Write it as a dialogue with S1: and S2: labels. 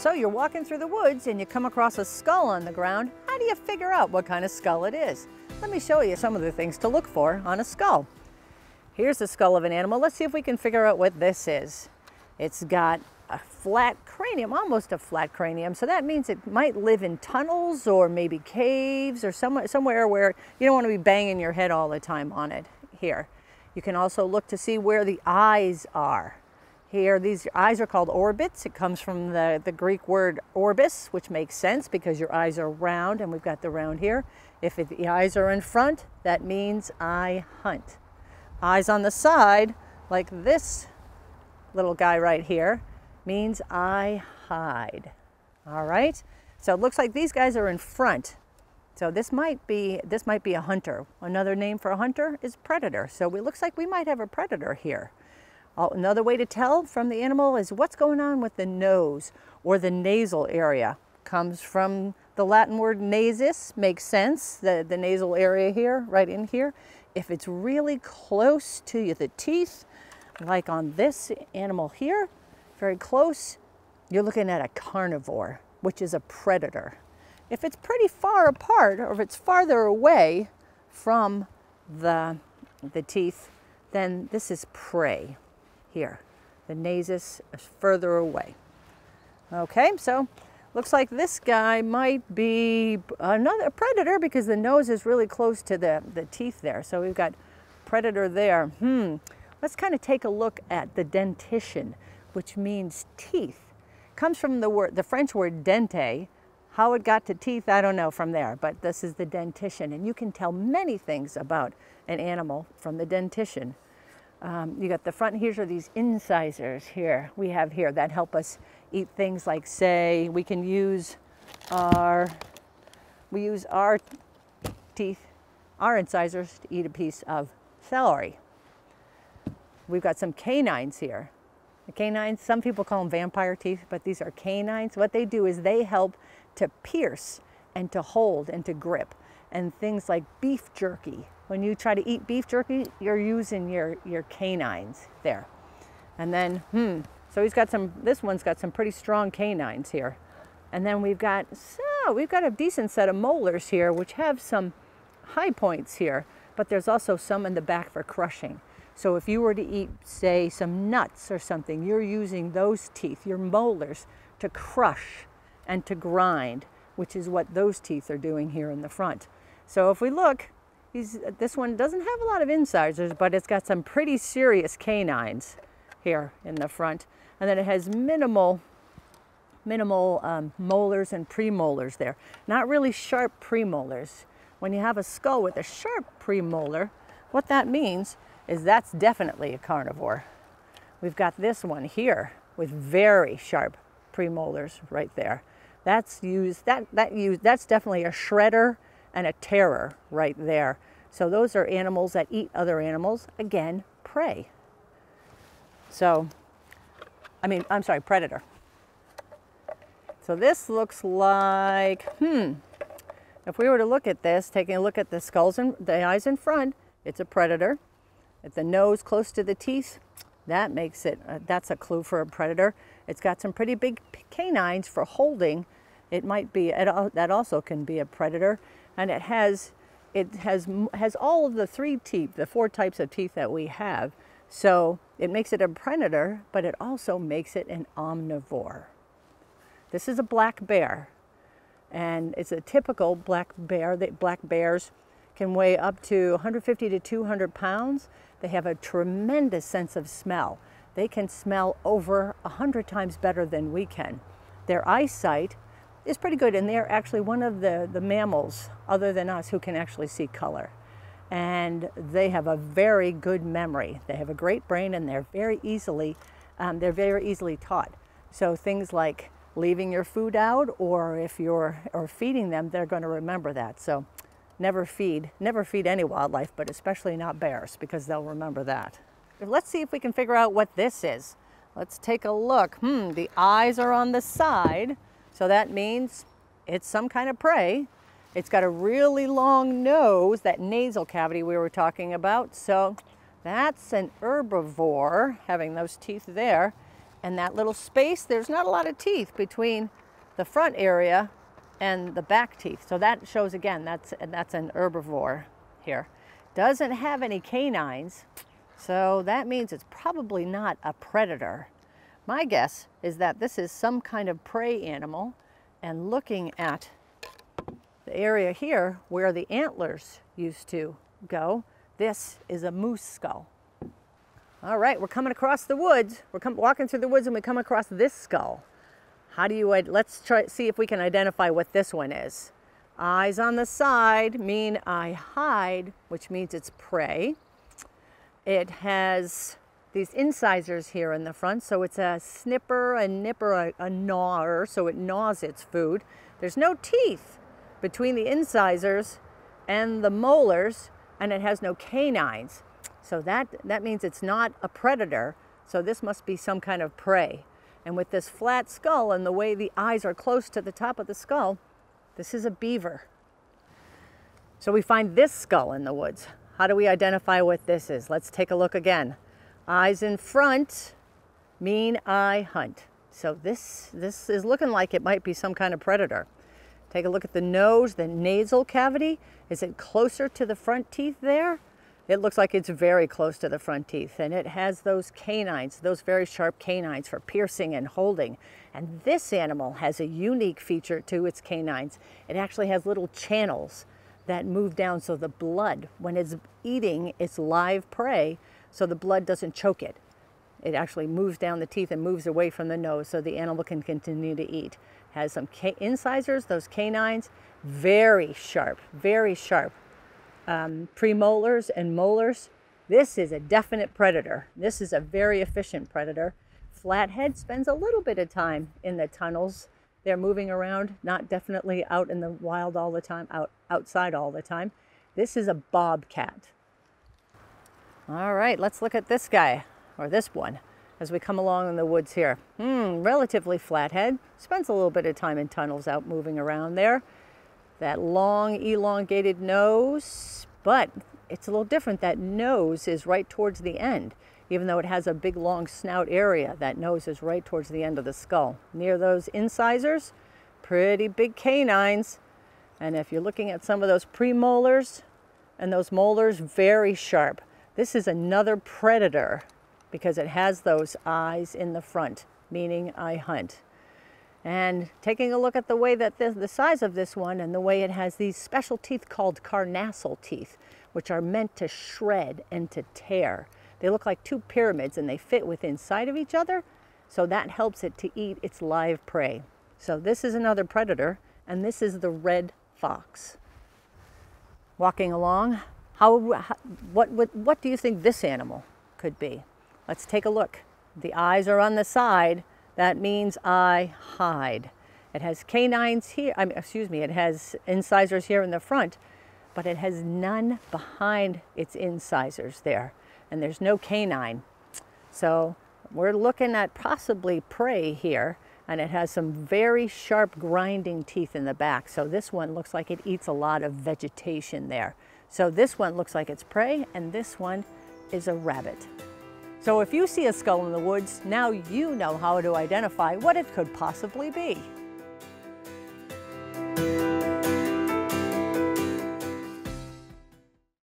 S1: So you're walking through the woods and you come across a skull on the ground. How do you figure out what kind of skull it is? Let me show you some of the things to look for on a skull. Here's the skull of an animal. Let's see if we can figure out what this is. It's got a flat cranium, almost a flat cranium. So that means it might live in tunnels or maybe caves or somewhere, somewhere where you don't want to be banging your head all the time on it here. You can also look to see where the eyes are. Here, these eyes are called orbits. It comes from the, the Greek word orbis, which makes sense because your eyes are round, and we've got the round here. If it, the eyes are in front, that means I hunt. Eyes on the side, like this little guy right here, means I hide. All right? So it looks like these guys are in front. So this might be this might be a hunter. Another name for a hunter is predator. So it looks like we might have a predator here. Another way to tell from the animal is what's going on with the nose or the nasal area. Comes from the Latin word nasus, makes sense, the, the nasal area here, right in here. If it's really close to the teeth, like on this animal here, very close, you're looking at a carnivore, which is a predator. If it's pretty far apart or if it's farther away from the, the teeth, then this is prey here. The nasus is further away. Okay, so looks like this guy might be another predator because the nose is really close to the, the teeth there. So we've got predator there. Hmm, let's kind of take a look at the dentition, which means teeth. Comes from the word, the French word dente. How it got to teeth, I don't know from there, but this is the dentition. And you can tell many things about an animal from the dentition. Um, you got the front, here's are these incisors here we have here that help us eat things like say we can use our, we use our teeth, our incisors to eat a piece of celery. We've got some canines here. The canines, some people call them vampire teeth, but these are canines. What they do is they help to pierce and to hold and to grip. And things like beef jerky when you try to eat beef jerky, you're using your, your canines there. And then, hmm, so he's got some, this one's got some pretty strong canines here. And then we've got, so we've got a decent set of molars here, which have some high points here, but there's also some in the back for crushing. So if you were to eat, say, some nuts or something, you're using those teeth, your molars, to crush and to grind, which is what those teeth are doing here in the front. So if we look, This one doesn't have a lot of incisors, but it's got some pretty serious canines here in the front. And then it has minimal, minimal um, molars and premolars there. Not really sharp premolars. When you have a skull with a sharp premolar, what that means is that's definitely a carnivore. We've got this one here with very sharp premolars right there. That's used, that, that used, that's definitely a shredder and a terror right there. So those are animals that eat other animals, again, prey. So, I mean, I'm sorry, predator. So this looks like, hmm, if we were to look at this, taking a look at the skulls and the eyes in front, it's a predator. At the nose close to the teeth, that makes it, uh, that's a clue for a predator. It's got some pretty big canines for holding. It might be, that also can be a predator and it has it has has all of the three teeth, the four types of teeth that we have. So it makes it a predator, but it also makes it an omnivore. This is a black bear, and it's a typical black bear. That black bears can weigh up to 150 to 200 pounds. They have a tremendous sense of smell. They can smell over 100 times better than we can. Their eyesight is pretty good, and they're actually one of the, the mammals, other than us, who can actually see color. And they have a very good memory. They have a great brain, and they're very easily, um, they're very easily taught. So things like leaving your food out, or if you're or feeding them, they're going to remember that. So never feed, never feed any wildlife, but especially not bears, because they'll remember that. Let's see if we can figure out what this is. Let's take a look. Hmm, the eyes are on the side. So that means it's some kind of prey. It's got a really long nose, that nasal cavity we were talking about. So that's an herbivore, having those teeth there. And that little space, there's not a lot of teeth between the front area and the back teeth. So that shows again, that's, that's an herbivore here. Doesn't have any canines, so that means it's probably not a predator. My guess is that this is some kind of prey animal and looking at the area here where the antlers used to go, this is a moose skull. All right, we're coming across the woods. We're come, walking through the woods and we come across this skull. How do you, let's try, see if we can identify what this one is. Eyes on the side mean I hide, which means it's prey. It has these incisors here in the front, so it's a snipper, a nipper, a, a gnawer, so it gnaws its food. There's no teeth between the incisors and the molars, and it has no canines. So that, that means it's not a predator, so this must be some kind of prey. And with this flat skull and the way the eyes are close to the top of the skull, this is a beaver. So we find this skull in the woods. How do we identify what this is? Let's take a look again. Eyes in front mean I hunt. So this, this is looking like it might be some kind of predator. Take a look at the nose, the nasal cavity. Is it closer to the front teeth there? It looks like it's very close to the front teeth and it has those canines, those very sharp canines for piercing and holding. And this animal has a unique feature to its canines. It actually has little channels that move down so the blood, when it's eating its live prey, so the blood doesn't choke it. It actually moves down the teeth and moves away from the nose so the animal can continue to eat. Has some incisors, those canines, very sharp, very sharp um, premolars and molars. This is a definite predator. This is a very efficient predator. Flathead spends a little bit of time in the tunnels. They're moving around, not definitely out in the wild all the time, out outside all the time. This is a bobcat. All right, let's look at this guy, or this one, as we come along in the woods here. Hmm, relatively flathead. Spends a little bit of time in tunnels out moving around there that long elongated nose, but it's a little different. That nose is right towards the end. Even though it has a big long snout area, that nose is right towards the end of the skull. Near those incisors, pretty big canines. And if you're looking at some of those premolars and those molars, very sharp. This is another predator because it has those eyes in the front, meaning I hunt. And taking a look at the way that the, the size of this one and the way it has these special teeth called carnassial teeth, which are meant to shred and to tear. They look like two pyramids and they fit within sight of each other. So that helps it to eat its live prey. So this is another predator and this is the red fox. Walking along, how what, what, what do you think this animal could be? Let's take a look. The eyes are on the side that means I hide. It has canines here, I mean, excuse me, it has incisors here in the front, but it has none behind its incisors there. And there's no canine. So we're looking at possibly prey here, and it has some very sharp grinding teeth in the back. So this one looks like it eats a lot of vegetation there. So this one looks like it's prey, and this one is a rabbit. So if you see a skull in the woods, now you know how to identify what it could possibly be.